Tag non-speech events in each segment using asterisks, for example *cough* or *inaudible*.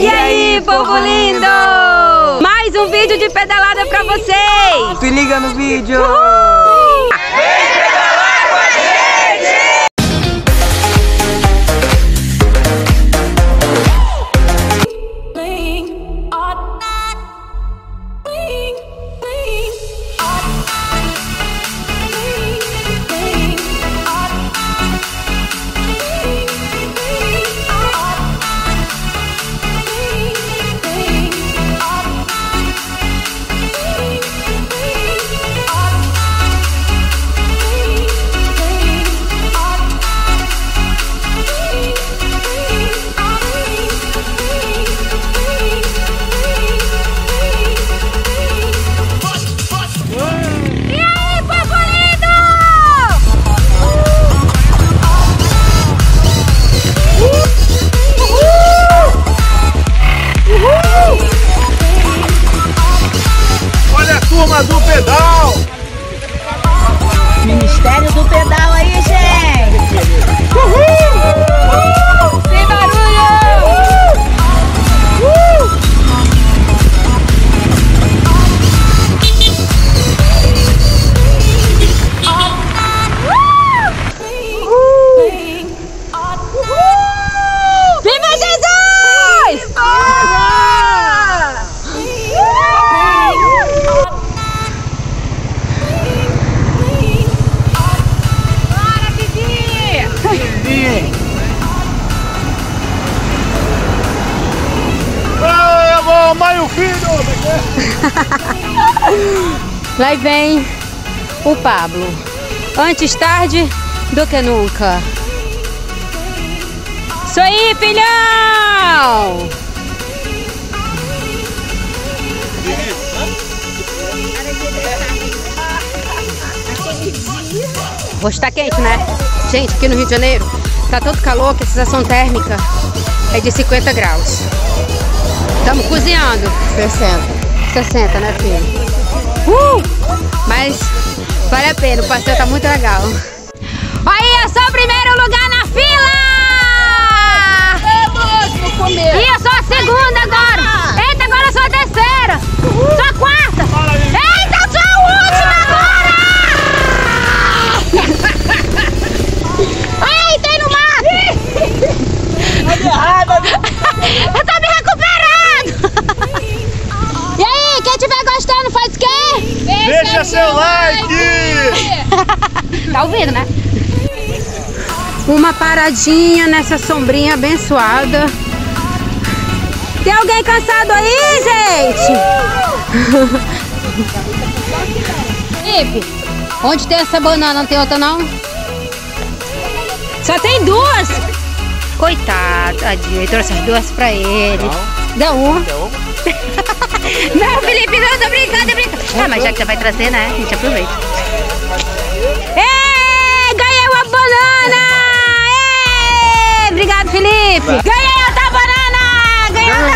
E aí, povo lindo! Mais um vídeo de pedalada pra vocês! Se liga no vídeo! Uhul! *laughs* Lá vem o Pablo. Antes tarde do que nunca. Isso aí, filhão! Hoje tá quente, né? Gente, aqui no Rio de Janeiro tá todo calor que a sensação térmica é de 50 graus. Estamos cozinhando. 60. 60, né, filho? Uh! Mas vale a pena, o passeio tá muito legal. Aí, eu sou o primeiro lugar na fila! E eu sou a segunda agora! Eita, agora eu sou a terceira! Ouvindo, né? Uma paradinha nessa sombrinha abençoada. Tem alguém cansado aí, gente? *laughs* Felipe, onde tem essa banana? Não tem outra, não? Só tem duas. Coitado, tadinho. Eu trouxe as duas pra ele. Dá uma. *laughs* Não, Felipe, não, tô brincando, tô brincando. Ah, mas já que você vai trazer, né? A gente aproveita. Ganhei outra banana! Ganhei outra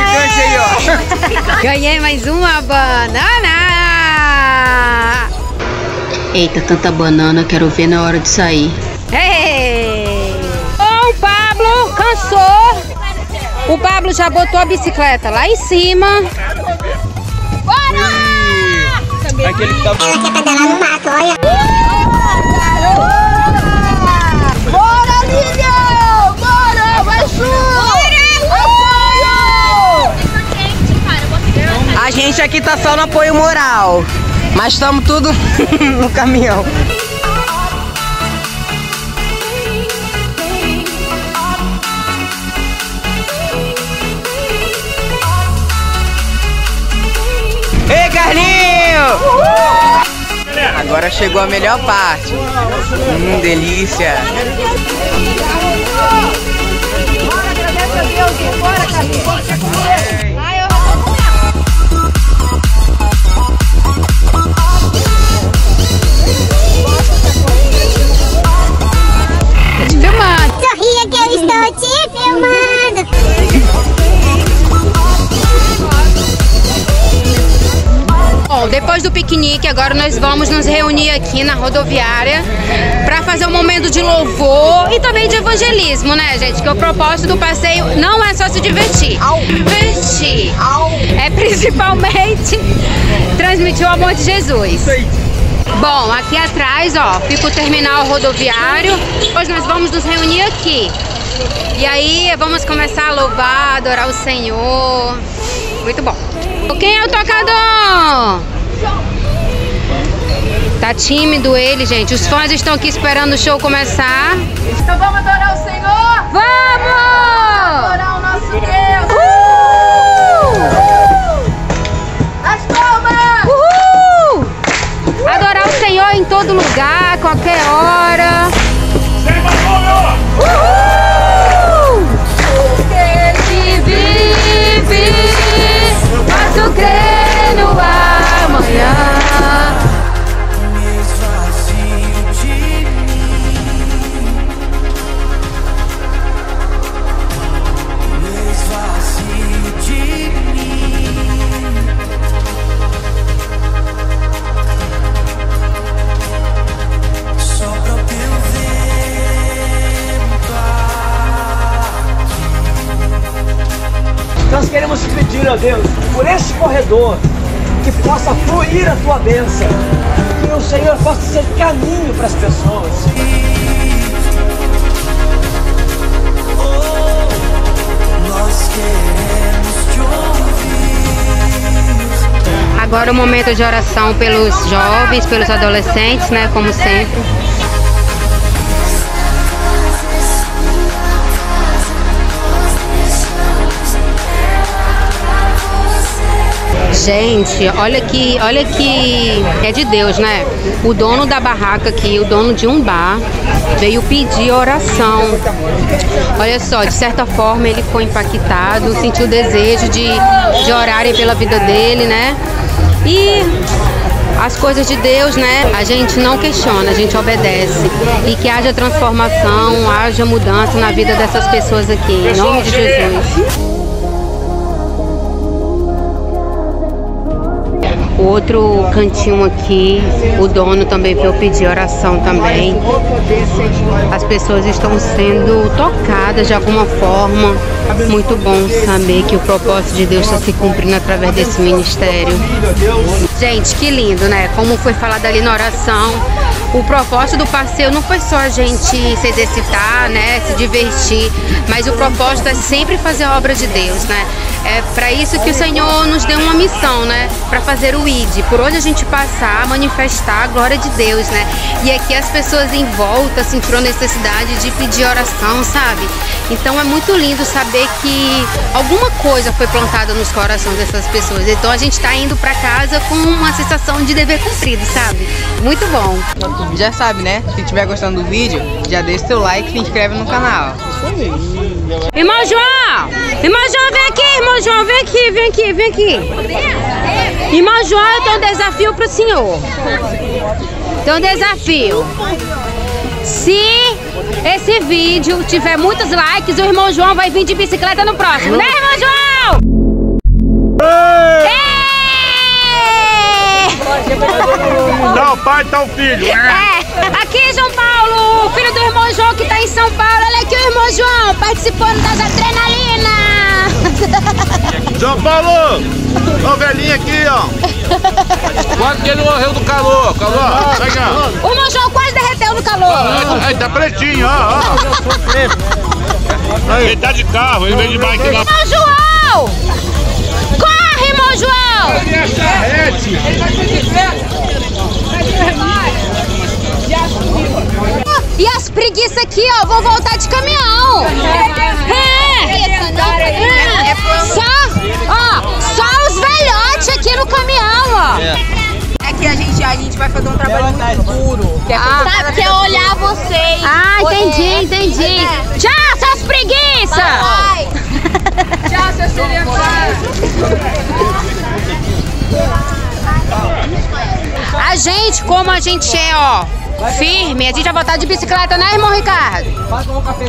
Gigante aí, banana! ó. Ganhei mais uma banana! Eita, tanta banana, quero ver na hora de sair. Ei! Bom, o Pablo cansou. O Pablo já botou a bicicleta lá em cima. Bora! Aquele que tá... Bora, gente aqui tá só no apoio moral. Mas estamos tudo *laughs* no caminhão. Ei, Carlinho! Agora chegou a melhor parte. Hum, delícia. Te estou te filmando. Bom, depois do piquenique, agora nós vamos nos reunir aqui na rodoviária para fazer um momento de louvor e também de evangelismo, né, gente? Que o propósito do passeio não é só se divertir. Divertir. É principalmente *laughs* transmitir o amor de Jesus. Bom, aqui atrás, ó, fica o terminal rodoviário. Hoje nós vamos nos reunir aqui. E aí vamos começar a louvar, adorar o Senhor. Muito bom. Quem é o tocador? Tá tímido ele, gente. Os fãs estão aqui esperando o show começar. Então vamos adorar o Senhor? Vamos! Adorar o nosso Deus! As palmas! Uhul! Adorar o Senhor em todo lugar, qualquer hora. Deus por esse corredor que possa fluir a tua bênção, que o Senhor possa ser caminho para as pessoas. Agora o momento de oração pelos jovens, pelos adolescentes, né? Como sempre. Gente, olha que, olha que é de Deus, né? O dono da barraca aqui, o dono de um bar, veio pedir oração. Olha só, de certa forma ele foi impactado, sentiu o desejo de, de orarem pela vida dele, né? E as coisas de Deus, né? A gente não questiona, a gente obedece. E que haja transformação, haja mudança na vida dessas pessoas aqui. Em nome de Jesus. Outro cantinho aqui, o dono também veio pedir oração também. As pessoas estão sendo tocadas de alguma forma. Muito bom saber que o propósito de Deus está se cumprindo através desse ministério. Gente, que lindo, né? Como foi falado ali na oração, o propósito do passeio não foi só a gente se exercitar, né, se divertir, mas o propósito é sempre fazer a obra de Deus, né? É para isso que o Senhor nos deu uma missão, né? Para fazer o Por onde a gente passar, manifestar a glória de Deus, né? E aqui as pessoas em volta sentiram necessidade de pedir oração, sabe? Então é muito lindo saber que alguma coisa foi plantada nos corações dessas pessoas. Então a gente está indo para casa com uma sensação de dever cumprido, sabe? Muito bom. Já sabe, né? Se estiver gostando do vídeo, já deixa seu like e se inscreve no canal. Irmão João! Irmão João, vem aqui, irmão João, vem aqui, vem aqui, vem aqui. Irmão João, eu tenho um desafio pro senhor. Tem um desafio. Se esse vídeo tiver muitos likes, o irmão João vai vir de bicicleta no próximo, né, irmão João? Ê! Tá o pai, tá o filho. É, aqui João Paulo, o filho do irmão João que tá em São Paulo. Olha aqui o irmão João participando das adrenalinas. João Paulo! Ó, velhinho aqui, ó. Quase que ele morreu do calor. Calor, sai cá. O João quase derreteu no calor. Aí, tá pretinho, ó. ó. Ele tá de carro, ele veio de bike lá. Irmão João! Corre, irmão João! E as preguiças aqui, ó, vão voltar de caminhão. É. É. Só, ó, só É que a gente, a gente vai fazer um trabalho muito duro. Que é Ah. Sabe, que é olhar vocês. Ah, entendi, entendi. Tchau, suas preguiças! Tchau, seu celebrar. A gente, como a gente é, ó, firme, a gente vai voltar de bicicleta, né, irmão Ricardo?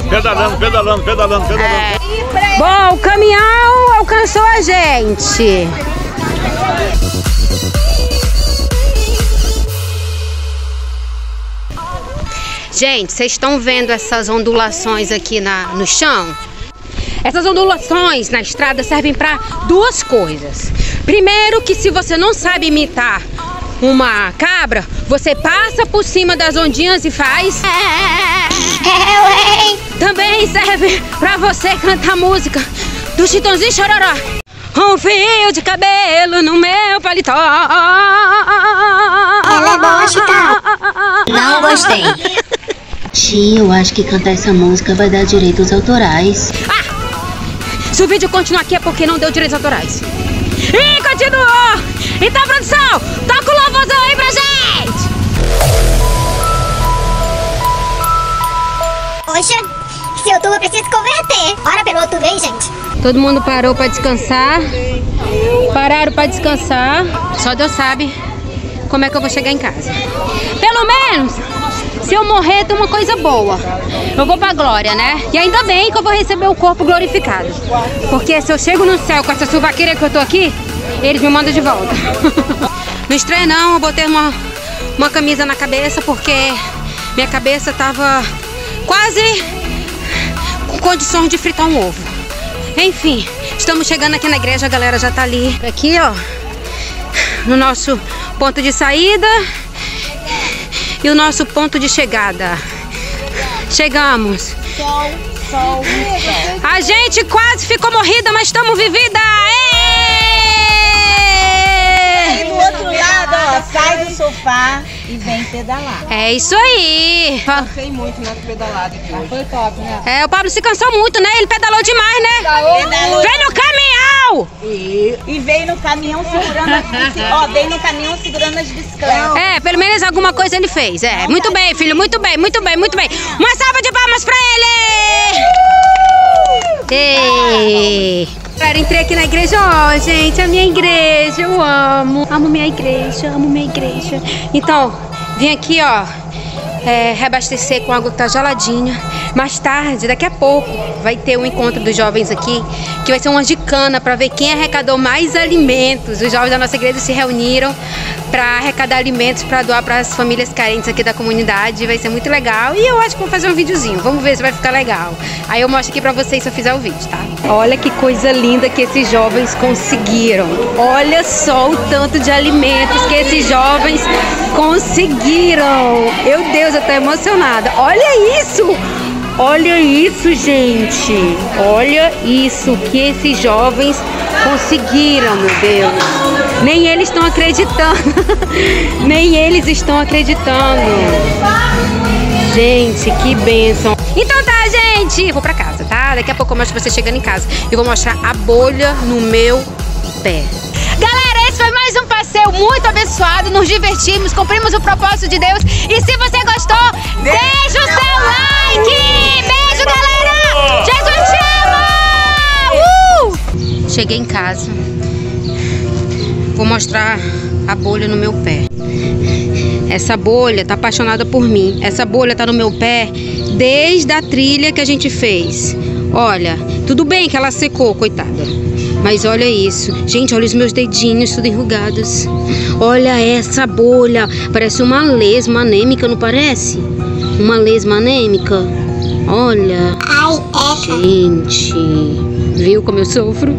Pedalando, pedalando, pedalando, pedalando. É. Bom, o caminhão alcançou a gente. Gente, vocês estão vendo essas ondulações aqui na, no chão? Essas ondulações na estrada servem para duas coisas. Primeiro, que se você não sabe imitar uma cabra, você passa por cima das ondinhas e faz. Também serve para você cantar música do Chitãozinho Chororó. Um fio de cabelo no meu paletó. Ela gosta. Não gostei. Tia, eu acho que cantar essa música vai dar direitos autorais. Se o vídeo continuar aqui é porque não deu direitos autorais. E continuou! Então, produção, toca o louvorzão aí pra gente! Poxa, esse YouTube eu preciso converter. Ora pelo outro bem, gente. Todo mundo parou pra descansar. Pararam pra descansar. Só Deus sabe como é que eu vou chegar em casa. Pelo menos, se eu morrer, tem uma coisa boa. Eu vou pra glória, né? E ainda bem que eu vou receber o corpo glorificado. Porque se eu chego no céu com essa suvaqueira que eu tô aqui, eles me mandam de volta. *laughs* Não estranha não, eu botei uma, uma camisa na cabeça porque minha cabeça tava quase com condições de fritar um ovo. Enfim, estamos chegando aqui na igreja, a galera já tá ali. Aqui, ó, no nosso ponto de saída e o nosso ponto de chegada. Chegamos. A gente quase ficou morrida, mas estamos vivida. E do outro lado, ó, sai do sofá e vem pedalar. É isso aí. Fa- Sei muito na pedalada aqui hoje. Foi top, né? É, o Pablo se cansou muito, né? Ele pedalou demais, né? Pedalou. Vem no! E, e veio no caminhão segurando as bicicletas. *laughs* Ó, veio no caminhão segurando as bicicletas. É, pelo menos alguma coisa ele fez. É, muito bem, filho, muito bem, muito bem, muito bem. Uma salva de palmas pra ele! Ei! Galera, entrei aqui na igreja, ó, gente, a minha igreja, eu amo. Amo minha igreja, amo minha igreja. Então, vim aqui, ó, é, reabastecer com água que tá geladinha. Mais tarde, daqui a pouco, vai ter um encontro dos jovens aqui, que vai ser uma gicana para ver quem arrecadou mais alimentos. Os jovens da nossa igreja se reuniram para arrecadar alimentos para doar para as famílias carentes aqui da comunidade. Vai ser muito legal. E eu acho que vou fazer um videozinho. Vamos ver se vai ficar legal. Aí eu mostro aqui para vocês se eu fizer o vídeo, tá? Olha que coisa linda que esses jovens conseguiram. Olha só o tanto de alimentos que esses jovens conseguiram. Meu Deus, eu tô emocionada. Olha isso! Olha isso, gente. Olha isso que esses jovens conseguiram, meu Deus. Nem eles estão acreditando. *laughs* Nem eles estão acreditando. Gente, que bênção. Então tá, gente. Vou pra casa, tá? Daqui a pouco eu mostro você chegando em casa. E vou mostrar a bolha no meu pé. Muito abençoado. Nos divertimos, cumprimos o propósito de Deus. E se você gostou, deixa o seu like. Beijo, galera. Jesus te ama. Uh! Cheguei em casa. Vou mostrar a bolha no meu pé. Essa bolha tá apaixonada por mim. Essa bolha tá no meu pé desde a trilha que a gente fez. Olha, tudo bem que ela secou, coitada. Mas olha isso. Gente, olha os meus dedinhos tudo enrugados. Olha essa bolha. Parece uma lesma anêmica, não parece? Uma lesma anêmica. Olha. Ai, é. Gente, viu como eu sofro?